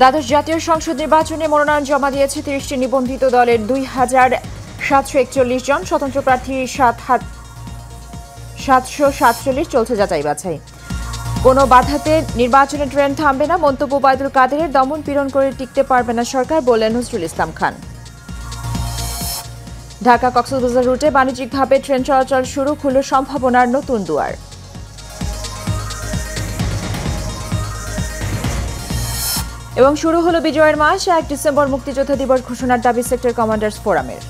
দ্বাদশ জাতীয় সংসদ নির্বাচনে মনোনয়ন জমা দিয়েছে তিরিশটি নিবন্ধিত দলের দুই হাজার সাতশো একচল্লিশ জন। স্বতন্ত্র প্রার্থী সাত হাত সাতশো সাতচল্লিশ চলছে যাচাই বাছাই। কোনো বাধাতে নির্বাচনের ট্রেন থামবে না। মন্তব্য ওবায়দুল কাদেরের। দমন পীড়ন করে টিকতে পারবে না সরকার, বললেন নজরুল ইসলাম খান। ঢাকা কক্সবাজার রুটে বাণিজ্যিকভাবে ট্রেন চলাচল শুরু, খুলল সম্ভাবনার নতুন দুয়ার। এবং শুরু হলো বিজয়ের মাস এক ডিসেম্বর মুক্তিযোদ্ধা দিবস ঘোষণার দাবি সেক্টর কমান্ডার্স ফোরামের।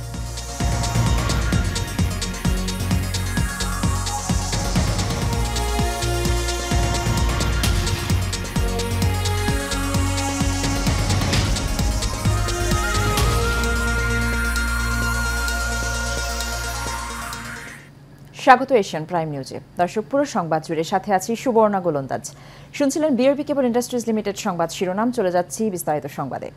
স্বাগত এশিয়ান প্রাইম নিউজে। দর্শক, পুরো সংবাদ জুড়ে সাথে আছি সুবর্ণা গোলন্দাজ। শুনছিলেন বিআরবি কেবল ইন্ডাস্ট্রিজ লিমিটেড সংবাদ শিরোনাম, চলে যাচ্ছি বিস্তারিত সংবাদে।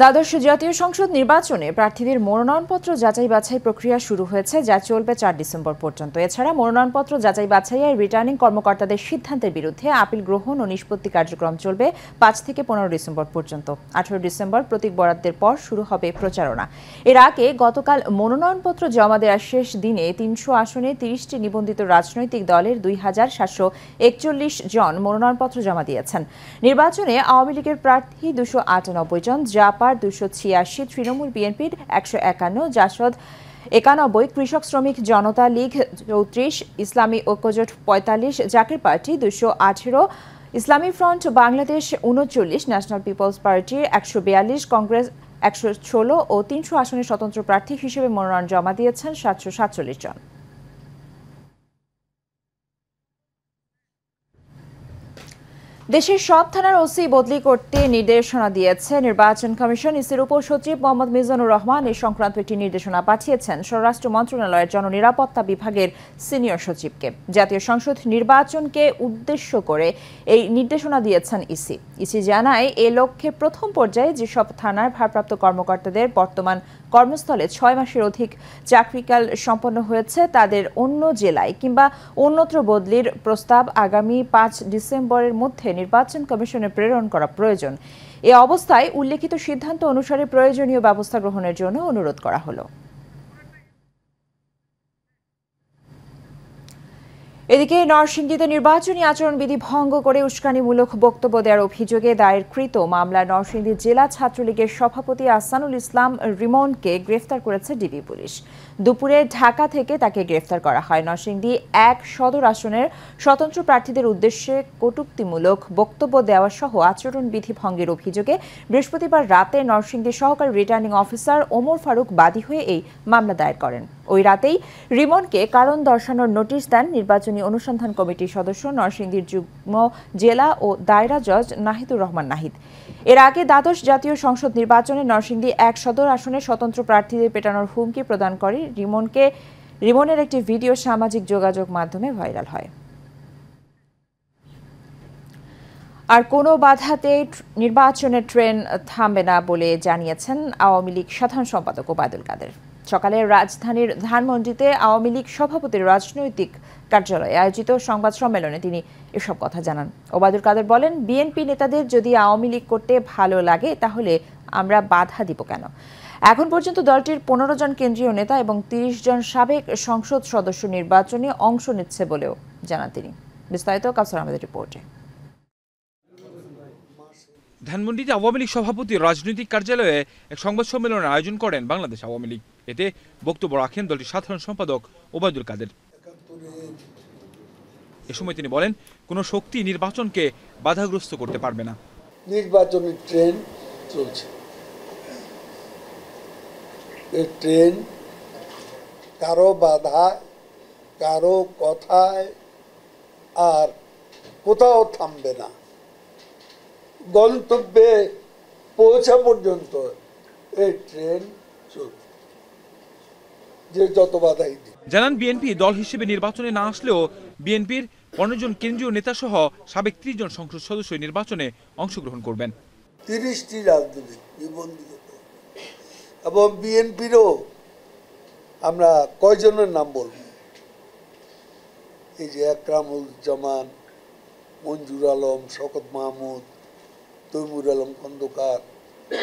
দ্বাদশ জাতীয় সংসদ নির্বাচনে প্রার্থীদের মনোনয়নপত্র যাচাই বাছাই প্রক্রিয়া শুরু হয়েছে, যা চলবে চার ডিসেম্বর পর্যন্ত। এছাড়া মনোনয়নপত্র যাচাই বাছাইয়ের রিটার্নিং কর্মকর্তাদের সিদ্ধান্তের বিরুদ্ধে আপিল গ্রহণ ও নিষ্পত্তি কার্যক্রম চলবে পাঁচ থেকে পনেরো ডিসেম্বর পর্যন্ত। আঠারো ডিসেম্বর প্রতীক বরাদ্দের পর শুরু হবে প্রচারণা। এর আগে গতকাল মনোনয়নপত্র জমা দেওয়ার শেষ দিনে তিনশো আসনে তিরিশটি নিবন্ধিত রাজনৈতিক দলের দুই হাজার সাতশো একচল্লিশ জন মনোনয়নপত্র জমা দিয়েছেন। নির্বাচনে আওয়ামী লীগের প্রার্থী দুশো আটানব্বই জন জাপার দুশো ছিয়াশি তৃণমূল বিএনপির একশো একান্ন, জাসদ একানব্বই, কৃষক শ্রমিক জনতা লীগ চৌত্রিশ, ইসলামী ঐক্যজোট পঁয়তাল্লিশ, জাকির পার্টি দুশো আঠেরো, ইসলামী ফ্রন্ট বাংলাদেশ উনচল্লিশ, ন্যাশনাল পিপলস পার্টি একশো বিয়াল্লিশ, কংগ্রেস একশো ষোলো ও তিনশো আসনের স্বতন্ত্র প্রার্থী হিসেবে মনোনয়ন জমা দিয়েছেন সাতশো সাতচল্লিশ জন। দেশের সব থানার ওসি বদলি করতে নির্দেশনা দিয়েছে নির্বাচন কমিশন। ইসির উপসচিব মোহাম্মদ মিজানুর রহমান এই সংক্রান্ত একটি নির্দেশনা পাঠিয়েছেন স্বরাষ্ট্র মন্ত্রণালয়ের জননিরাপত্তা বিভাগের সিনিয়র সচিবকে। জাতীয় সংসদ নির্বাচনকে উদ্দেশ্য করে এই নির্দেশনা দিয়েছেন ইসি। ইসি জানায়, এ লক্ষ্যে প্রথম পর্যায়ে যেসব থানার ভারপ্রাপ্ত কর্মকর্তাদের বর্তমান কর্মস্থলে ছয় মাসের অধিক চাকরিকাল সম্পন্ন হয়েছে, তাদের অন্য জেলায় কিংবা অন্যত্র বদলির প্রস্তাব আগামী পাঁচ ডিসেম্বরের মধ্যে নির্বাচন কমিশনে প্রেরণ করা প্রয়োজন। এ অবস্থায় উল্লেখিত সিদ্ধান্ত অনুসারে প্রয়োজনীয় ব্যবস্থা গ্রহণের জন্য অনুরোধ করা হলো। এদিকে নরসিংদীতে নির্বাচনী আচরণবিধি ভঙ্গ করে উস্কানিমূলক বক্তব্য দেওয়ার অভিযোগে দায়েরকৃত মামলা নরসিংদী জেলা ছাত্রলীগের সভাপতি আসানুল ইসলাম রিমনকে গ্রেফতার করেছে ডিবি পুলিশ। দুপুরে ঢাকা থেকে তাকে গ্রেফতার করা হয়। নরসিংদী এক সদর আসনের স্বতন্ত্র প্রার্থীদের উদ্দেশ্যে কটুক্তিমূলক বক্তব্য দেওয়া সহ আচরণবিধি ভঙ্গের অভিযোগে বৃহস্পতিবার রাতে নরসিংদী সহকারী রিটার্নিং অফিসার ওমর ফারুক বাদী হয়ে এই মামলা দায়ের করেন। ওই রাতেই রিমনকে কারণ দর্শানোর নোটিশ দেন নির্বাচনী অনুসন্ধান কমিটির সদস্য নরসিংদীর যুগ্ম জেলা ও দায়রা জজ নাহিদুর রহমান নাহিদ। এর আগে দ্বাদশ জাতীয় সংসদ নির্বাচনে নরসিংদী এক সদর আসনে স্বতন্ত্র প্রার্থীদের পেটানোর হুমকি প্রদান করে রিমনকে, রিমনের একটি ভিডিও সামাজিক যোগাযোগ মাধ্যমে ভাইরাল হয়। আর কোনো বাধাতে নির্বাচনের ট্রেন থামবে না বলে জানিয়েছেন আওয়ামী লীগ সাধারণ সম্পাদক ওবায়দুল কাদের। সকালে রাজধানীর ধানমন্ডিতে আওয়ামী লীগ সভাপতির রাজনৈতিক কার্যালয়ে আয়োজিত সংবাদ সম্মেলনে তিনি এসব কথা জানান। ওবায়দুল কাদের বলেন, বিএনপি নেতাদের যদি আওয়ামী লীগ করতে ভালো লাগে, তাহলে আমরা বাধা দিব কেন? এখন পর্যন্ত দলটির পনেরো জন কেন্দ্রীয় নেতা এবং তিরিশ জন সাবেক সংসদ সদস্য নির্বাচনে অংশ নিচ্ছে বলেও জানান তিনি। বিস্তারিত কাসর আহমেদের রিপোর্টে। ধানমন্ডিতে আওয়ামী লীগ সভাপতি রাজনৈতিক কার্যালয়ে এক সংবাদ সম্মেলনের আয়োজন করেন বাংলাদেশ আওয়ামী লীগ। এতে বক্তব্য রাখেন দলটির সাধারণ সম্পাদক ওবায়দুল কাদের। এ সময় তিনি বলেন, কোনো শক্তি নির্বাচনকে বাধাগ্রস্ত করতে পারবে না। নির্বাচনের ট্রেন চলছে। ট্রেন কারও বাধা, কারও কথায় আর কোথাও থামবে না। গন্তব্যে পৌঁছা পর্যন্ত এই ট্রেন চলবে যে যত বাধাই জানান বিএনপি দল হিসেবে নির্বাচনে না আসলেও বিএনপির পনেরো জন কেন্দ্রীয় নেতা সহ সাবেক ত্রিশ জন সংসদ সদস্য নির্বাচনে অংশগ্রহণ করবেন। তিরিশটি রাজনীতি নিবন্ধিত এবং বিএনপিরও আমরা কয়জনের নাম বলব? এই যে একরামুজ্জামান মঞ্জুর আলম শকত মাহমুদ তৈমুর আলম খন্দকার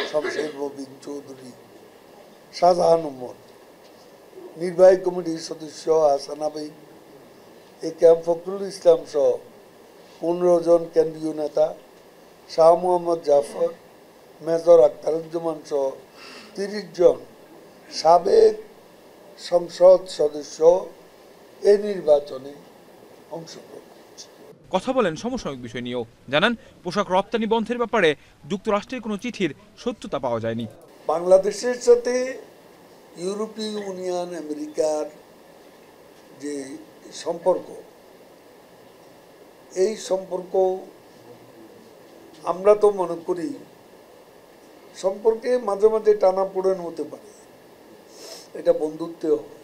শমশের মবিন চৌধুরী শাহজাহান উম্মর। নির্বাহী কমিটির সদস্য হাসান এ ক্যাম্প ফখরুল ইসলাম সহ পনেরো জন কেন্দ্রীয় নেতা শাহ মোহাম্মদ জাফর মেজর আখতারুজ্জামান সহ তিরিশ জন সাবেক সংসদ সদস্য এই নির্বাচনে অংশগ্রহণ কথা বলেন সমসাময়িক বিষয় নিয়েও। জানান পোশাক রপ্তানি বন্ধের ব্যাপারে যুক্তরাষ্ট্রের কোনো চিঠির সত্যতা পাওয়া যায়নি। বাংলাদেশের সাথে ইউরোপীয় ইউনিয়ন, আমেরিকার যে সম্পর্ক, এই সম্পর্ক আমরা তো মনে করি সম্পর্কে মাঝে মাঝে টানা হতে পারে। এটা বন্ধুত্বে হবে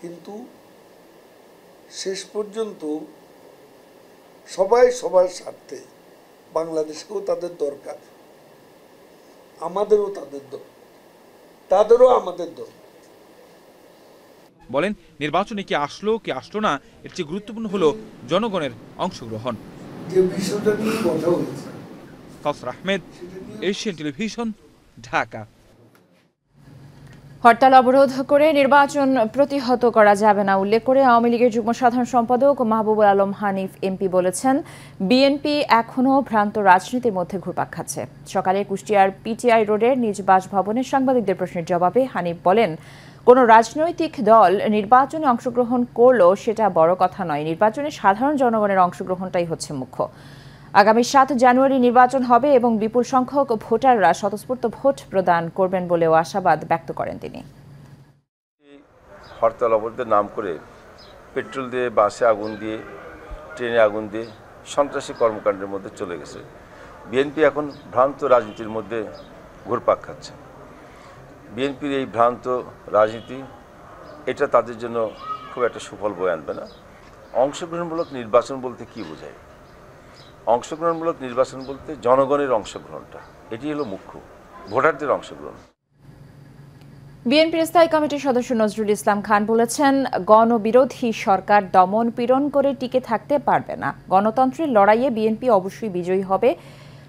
কিন্তু শেষ পর্যন্ত সবাই সবার স্বার্থে। বাংলাদেশকেও তাদের দরকার, আমাদেরও তাদের দরকার। তাদেরও আমাদের দরকার বলেন নির্বাচনে কি আসলো কি আসলো না এর চেয়ে গুরুত্বপূর্ণ হলো জনগণের অংশগ্রহণ। Kawsar Ahmed Asian television Dhaka. হরতাল অবরোধ করে নির্বাচন প্রতিহত করা যাবে না, উল্লেখ করে আওয়ামী লীগের যুগ্ম সাধারণ সম্পাদক মাহবুবুল আলম হানিফ, এমপি বলেছেন, বিএনপি এখনও ভ্রান্ত রাজনীতির মধ্যে ঘুরপাক খাচ্ছে। সকালে কুষ্টিয়ার পিটিআই রোডের নিজ বাসভবনে সাংবাদিকদের প্রশ্নের জবাবে হানিফ বলেন, কোনো রাজনৈতিক দল নির্বাচনে অংশগ্রহণ করলেও সেটা বড় কথা নয়। নির্বাচনে সাধারণ জনগণের অংশগ্রহণটাই হচ্ছে মুখ্য। আগামী সাত জানুয়ারি নির্বাচন হবে এবং বিপুল সংখ্যক ভোটাররা স্বতঃস্ফূর্ত ভোট প্রদান করবেন বলেও আশাবাদ ব্যক্ত করেন তিনি। হরতাল অবরোধের নাম করে পেট্রোল দিয়ে, বাসে আগুন দিয়ে, ট্রেনে আগুন দিয়ে সন্ত্রাসী কর্মকাণ্ডের মধ্যে চলে গেছে। বিএনপি এখন ভ্রান্ত রাজনীতির মধ্যে ঘুরপাক খাচ্ছে। বিএনপির এই ভ্রান্ত রাজনীতি, এটা তাদের জন্য খুব একটা সুফল বয়ে আনবে না। অংশগ্রহণমূলক নির্বাচন বলতে কি বোঝায়? অংশগ্রহণমূলক নির্বাচন বলতে জনগণের অংশগ্রহণটা। এটি হলো মুখ্য। ভোটারদের অংশগ্রহণ। বিএনপির স্থায়ী কমিটির সদস্য নজরুল ইসলাম খান বলেছেন, গণবিরোধী সরকার দমন পীড়ন করে টিকে থাকতে পারবে না। গণতন্ত্রের লড়াইয়ে বিএনপি অবশ্যই বিজয়ী হবে।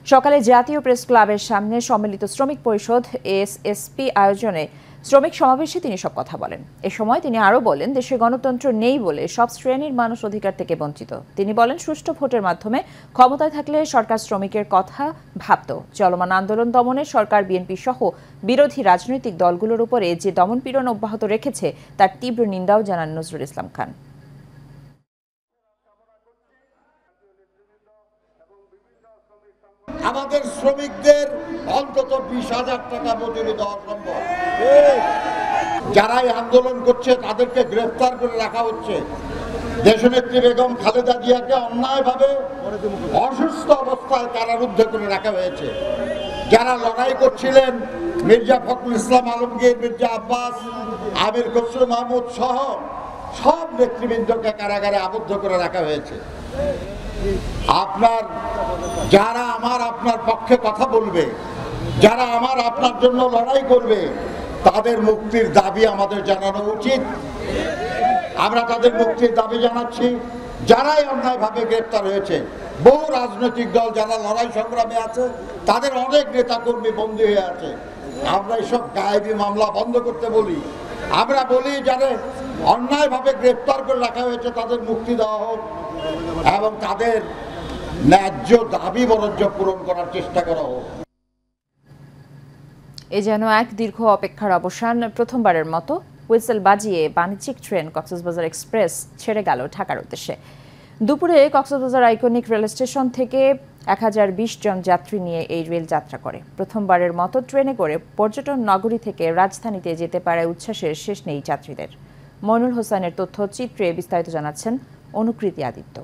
সকালে জাতীয় প্রেস ক্লাবের সামনে সম্মিলিত শ্রমিক পরিষদ এসএসপি আয়োজনে শ্রমিক সমাবেশে তিনি সব কথা বলেন। এ সময় তিনি আরও বলেন, দেশে গণতন্ত্র নেই বলে সব শ্রেণির মানুষ অধিকার থেকে বঞ্চিত। তিনি বলেন, সুষ্ঠু ভোটের মাধ্যমে ক্ষমতায় থাকলে সরকার শ্রমিকের কথা ভাবত। চলমান আন্দোলন দমনে সরকার, বিএনপি সহ বিরোধী রাজনৈতিক দলগুলোর উপরে যে দমনপীড়ন অব্যাহত রেখেছে, তার তীব্র নিন্দাও জানান নজরুল ইসলাম খান। আমাদের শ্রমিকদের অন্তত বিশ হাজার টাকা মজুরি দেওয়া সম্ভব। যারা এই আন্দোলন করছে, তাদেরকে গ্রেফতার করে রাখা হচ্ছে। দেশনেত্রী বেগম খালেদা জিয়াকে অন্যায়ভাবে অসুস্থ অবস্থায় কারারুদ্ধ করে রাখা হয়েছে। যারা লড়াই করছিলেন, মির্জা ফখরুল ইসলাম আলমগীর, মির্জা আব্বাস, আমির খসরু মাহমুদ সহ সব নেতৃবৃন্দকে কারাগারে আবদ্ধ করে রাখা হয়েছে। আপনার, যারা আমার আপনার পক্ষে কথা বলবে, যারা আমার আপনার জন্য লড়াই করবে, তাদের মুক্তির দাবি আমাদের জানানো উচিত। আমরা তাদের মুক্তির দাবি জানাচ্ছি। যারাই অন্যায়ভাবে গ্রেপ্তার হয়েছে, বহু রাজনৈতিক দল যারা লড়াই সংগ্রামে আছে, তাদের অনেক নেতাকর্মী বন্দী হয়ে আছে। আমরা এসব গায়েবী মামলা বন্ধ করতে বলি। আমরা বলি যারা অন্যায়ভাবে গ্রেপ্তার করে রাখা হয়েছে, তাদের মুক্তি দেওয়া হোক এবং তাদের ন্যায্য দাবি বরঞ্চ পূরণ করার চেষ্টা করা হোক। এ যেন এক দীর্ঘ অপেক্ষার অবসান প্রথমবারের মতো হুইসেল বাজিয়ে বাণিজ্যিক ট্রেন কক্সবাজার এক্সপ্রেস ছেড়ে গেল ঢাকার উদ্দেশ্যে। দুপুরে কক্সবাজার আইকনিক রেল স্টেশন থেকে এক হাজার বিশ জন যাত্রী নিয়ে এই রেল যাত্রা করে। প্রথমবারের মতো ট্রেনে করে পর্যটন নগরী থেকে রাজধানীতে যেতে পারে উচ্ছ্বাসের শেষ নেই যাত্রীদের। মইনুল হোসেনের তথ্য চিত্রে বিস্তারিত জানাচ্ছেন অনুকৃতি আদিত্য।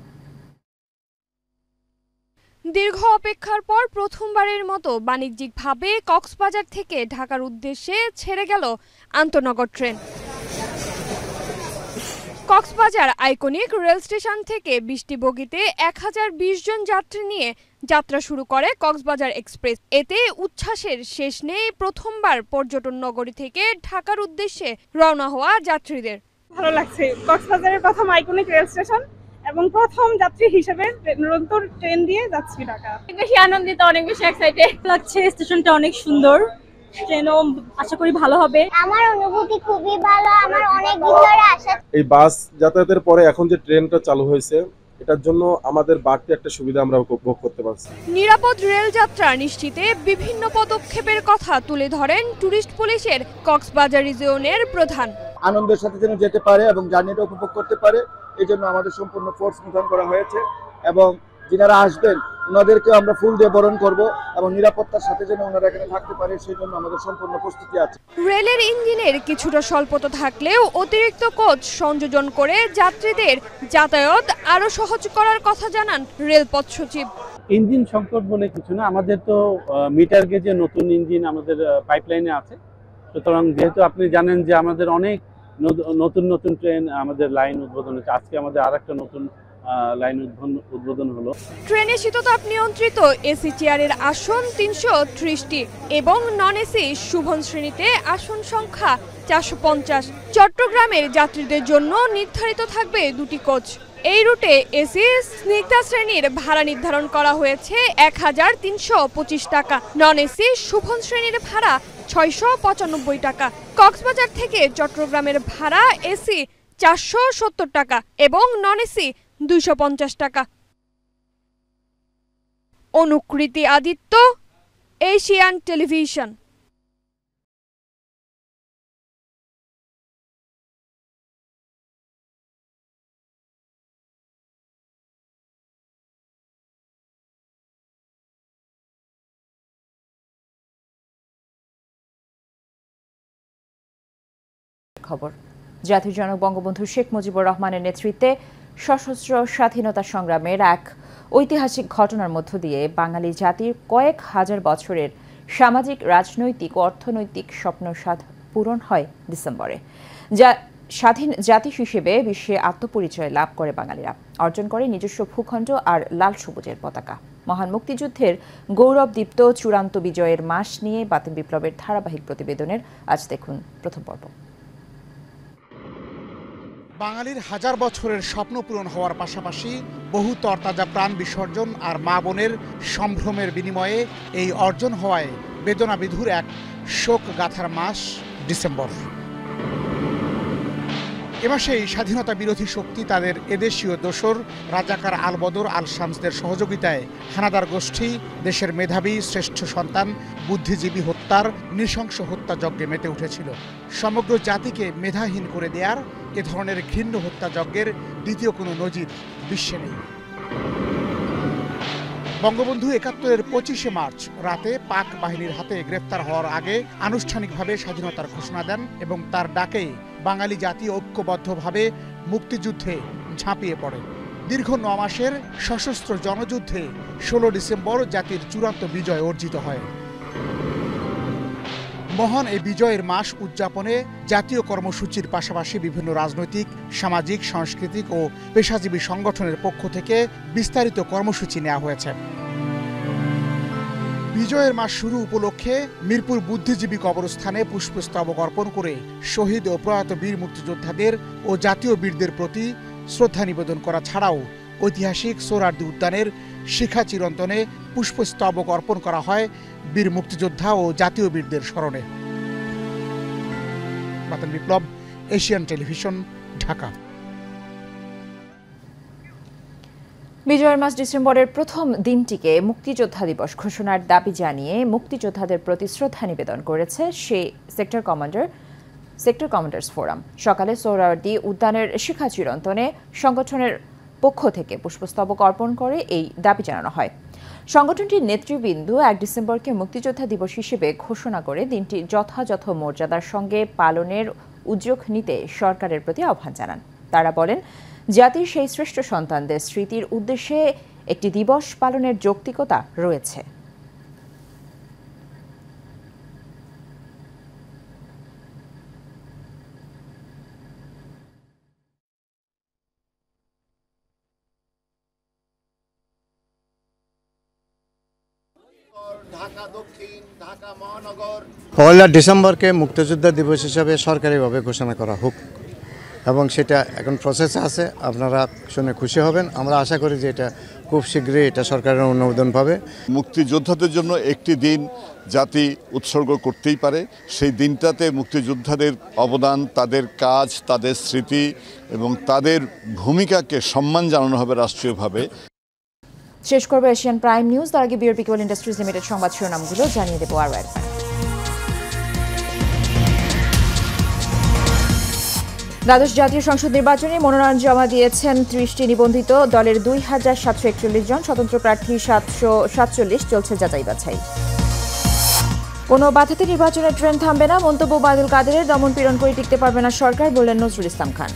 দীর্ঘ অপেক্ষার পর প্রথমবারের মতো বাণিজ্যিকভাবে কক্সবাজার থেকে ঢাকার উদ্দেশ্যে ছেড়ে গেল আন্তনগর train. Cox's Bazar iconic rail station থেকে বৃষ্টি বগিতে এক হাজার বিশ জন যাত্রী নিয়ে যাত্রা শুরু করে কক্সবাজার এক্সপ্রেস। এতে উচ্ছ্বাসের শেষ নেই প্রথমবার পর্যটন নগরী থেকে ঢাকার উদ্দেশ্যে রওনা হওয়া যাত্রীদের। ভালো লাগছে। কক্সবাজারের প্রথম আইকনিক রেল স্টেশন এবং প্রথম যাত্রী হিসেবে নিরন্তর ট্রেন দিয়ে যাচ্ছি ঢাকা। অনেক বেশি আনন্দিত অনেক বেশি এক্সাইটেড লাগছে স্টেশনটা অনেক সুন্দর। ট্রেনও আশা করি ভালো হবে। আমার অনুভূতি খুবই ভালো আমার অনেক দিন ধরে আশা এই বাস যাতায়াতের পরে এখন যে ট্রেনটা চালু হয়েছে এটার জন্য আমাদের বাড়তি একটা সুবিধা আমরা উপভোগ করতে পারছি। নিরাপদ রেল যাত্রা নিশ্চিতে বিভিন্ন পদক্ষেপের কথা তুলে ধরেন ট্যুরিস্ট পুলিশের কক্সবাজার রিজিয়নের প্রধান। আনন্দের সাথে যেন যেতে পারে এবং জার্নিটা উপভোগ করতে পারে এই জন্য আমাদের সম্পূর্ণ ফোর্স নিধন করা হয়েছে এবং যিনারা আসবেন ওনাদেরকে আমরা ফুল দিয়ে বরণ করব এবং নিরাপত্তার সাথে যেন ওনারা এখানে থাকতে পারে সেই জন্য আমাদের সম্পূর্ণ প্রস্তুতি আছে। রেলের ইঞ্জিনের কিছুটা স্বল্পতা থাকলেও অতিরিক্ত কোচ সংযোজন করে যাত্রীদের যাতায়াত আরও সহজ করার কথা জানান রেলপথ সচিব। ইঞ্জিন সংকট বলে কিছু না আমাদের তো মিটার গেজে নতুন ইঞ্জিন আমাদের পাইপলাইনে আছে। সুতরাং যেহেতু আপনি জানেন যে আমাদের অনেক নতু- নতুন নতুন ট্রেন আমাদের লাইন উদ্বোধন হচ্ছে আজকে আমাদের আর একটা নতুন লাইন উদ্বোধন হলো। ট্রেনে শীততাপ নিয়ন্ত্রিত, এসি চেয়ারের আসন তিনশো ত্রিশটি এবং নন এসি শুভন শ্রেণীতে আসন সংখ্যা চারশো পঞ্চাশ। চট্টগ্রামের যাত্রীদের জন্য নির্ধারিত থাকবে দুটি কোচ। এই রুটে এসি স্নিগ্ধা শ্রেণির ভাড়া নির্ধারণ করা হয়েছে এক হাজার তিনশো পঁচিশ টাকা। নন এসি শুভন শ্রেণির ভাড়া ছয়শো পঁচানব্বই টাকা। কক্সবাজার থেকে চট্টগ্রামের ভাড়া এসি চারশো সত্তর টাকা এবং নন এসি দুইশো পঞ্চাশ টাকা। Anukriti Aditya, Asian television. খবর। জাতির জনক বঙ্গবন্ধু শেখ মুজিবুর রহমানের নেতৃত্বে সশস্ত্র স্বাধীনতা সংগ্রামের এক ঐতিহাসিক ঘটনার মধ্য দিয়ে বাঙালি জাতির কয়েক হাজার বছরের সামাজিক, রাজনৈতিক, অর্থনৈতিক স্বপ্ন পূরণ হয় ডিসেম্বরে। যা স্বাধীন জাতি হিসেবে বিশ্বে আত্মপরিচয় লাভ করে বাঙালিরা। অর্জন করে নিজস্ব ভূখণ্ড আর লাল সবুজের পতাকা। মহান মুক্তিযুদ্ধের গৌরবদীপ্ত চূড়ান্ত বিজয়ের মাস নিয়ে বাতিল বিপ্লবের ধারাবাহিক প্রতিবেদনের আজ দেখুন প্রথম পর্ব। বাঙালির হাজার বছরের স্বপ্ন পূরণ হওয়ার পাশাপাশি বহু তরতাজা প্রাণ বিসর্জন আর মা বোনের সম্ভ্রমের বিনিময়ে এই অর্জন হওয়ায় বেদনা বিধুর এক শোক গাথার মাস ডিসেম্বর। এ মাসেই স্বাধীনতা বিরোধী শক্তি তাদের এদেশীয় দোসর রাজাকার আলবদর আল শামসদের সহযোগিতায় হানাদার গোষ্ঠী, দেশের মেধাবী, শ্রেষ্ঠ সন্তান, বুদ্ধিজীবী হত্যার নৃশংস হত্যাযজ্ঞে মেতে উঠেছিল। সমগ্র জাতিকে মেধাহীন করে দেয়ার এ ধরনের ঘৃণ্য হত্যাযজ্ঞের দ্বিতীয় কোনো নজির বিশ্বে নেই। বঙ্গবন্ধু একাত্তরের পঁচিশে মার্চ রাতে পাক বাহিনীর হাতে গ্রেফতার হওয়ার আগে আনুষ্ঠানিকভাবে স্বাধীনতার ঘোষণা দেন এবং তার ডাকে বাঙালি জাতি ঐক্যবদ্ধভাবে মুক্তিযুদ্ধে ঝাঁপিয়ে পড়ে দীর্ঘ ন মাসের সশস্ত্র জনযুদ্ধে ষোলো ডিসেম্বর জাতির চূড়ান্ত বিজয় অর্জিত হয়। মহান এই বিজয়ের মাস উদযাপনে জাতীয় কর্মসূচির পাশাপাশি বিভিন্ন রাজনৈতিক, সামাজিক, সাংস্কৃতিক ও পেশাজীবী সংগঠনের পক্ষ থেকে বিস্তারিত কর্মসূচি নেওয়া হয়েছে। বিজয়ের মাস শুরু উপলক্ষে মিরপুর বুদ্ধিজীবী কবরস্থানে পুষ্পস্তবক অর্পণ করে শহীদ ও প্রয়াত বীর মুক্তিযোদ্ধাদের ও জাতীয় বীরদের প্রতি শ্রদ্ধা নিবেদন করা ছাড়াও ঐতিহাসিক সোরারদি উদ্যানের শিখা চিরন্তনে পুষ্পস্তবক অর্পণ করা হয় বীর মুক্তিযোদ্ধা ও জাতীয় বীরদের স্মরণে। Biplob, Asian television, Dhaka. বিজয়ের মাস ডিসেম্বরের প্রথম দিনটিকে মুক্তিযোদ্ধা দিবস ঘোষণার দাবি জানিয়ে মুক্তিযোদ্ধাদের প্রতি শ্রদ্ধা নিবেদন করেছে সে sector commander, sector commanders forum. সকালে সোহরাওয়ার্দী উদ্যানের শিখা চিরন্তনে সংগঠনের পক্ষ থেকে পুষ্পস্তবক অর্পণ করে এই দাবি জানানো হয়। সংগঠনটির নেতৃবৃন্দ এক ডিসেম্বরকে মুক্তিযোদ্ধা দিবস হিসেবে ঘোষণা করে দিনটি যথাযথ মর্যাদার সঙ্গে পালনের উদ্যোগ নিতে সরকারের প্রতি আহ্বান জানান। তারা বলেন জাতির সেই শ্রেষ্ঠ সন্তানদের স্মৃতির উদ্দেশ্যে একটি দিবস পালনের যৌক্তিকতা রয়েছে। ঢাকা দক্ষিণ ঢাকা মহানগর। পয়লা ডিসেম্বরকে মুক্তিযোদ্ধা দিবস হিসাবে সরকারিভাবে ঘোষণা করা হোক। এবং সেটা এখন প্রসেসে আছে আপনারা শুনে খুশি হবেন। আমরা আশা করি যে এটা খুব শীঘ্রই এটা সরকারের অনুমোদন পাবে। মুক্তিযোদ্ধাদের জন্য একটি দিন জাতি উৎসর্গ করতেই পারে। সেই দিনটাতে মুক্তিযোদ্ধাদের অবদান তাদের কাজ তাদের স্মৃতি এবং তাদের ভূমিকাকে সম্মান জানানো হবে রাষ্ট্রীয়ভাবে। শেষ করবে এশিয়ান প্রাইম নিউজ। তার আগে বিআরপি কেবল ইন্ডাস্ট্রিজ লিমিটেড সংবাদ শিরোনামগুলো জানিয়ে দেবো আরও একবার। দ্বাদশ জাতীয় সংসদ নির্বাচনে মনোনয়ন জমা দিয়েছেন ত্রিশটি নিবন্ধিত দলের দুই হাজার সাতশো একচল্লিশ জন। স্বতন্ত্র প্রার্থী সাতশো সাতচল্লিশ চলছে যাচাই বাছাই। কোনো বাধাতে নির্বাচনের ট্রেন থামবে না। মন্তব্য বাদুল কাদেরের। দমন পীড়ন করে টিকতে পারবে না সরকার, বললেন নজরুল ইসলাম খান।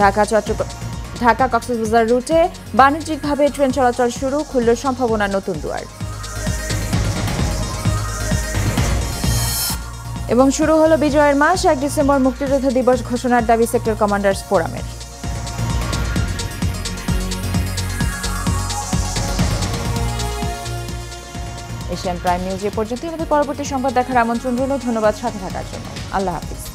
ঢাকা চট্টগ্রাম ঢাকা কক্সবাজার রুটে বাণিজ্যিকভাবে ট্রেন চলাচল শুরু, খুলল সম্ভাবনা নতুন দুয়ার। এবং শুরু হলো বিজয়ের মাস, এক ডিসেম্বর মুক্তিযোদ্ধা দিবস ঘোষণার দাবি সেক্টর কমান্ডার্স ফোরামের। এশিয়ান প্রাইম নিউজ এ পর্যন্ত আমাদের পরবর্তী সংবাদ দেখার আমন্ত্রণ রইল। ধন্যবাদ সাথে থাকার জন্য। আল্লাহ হাফিজ।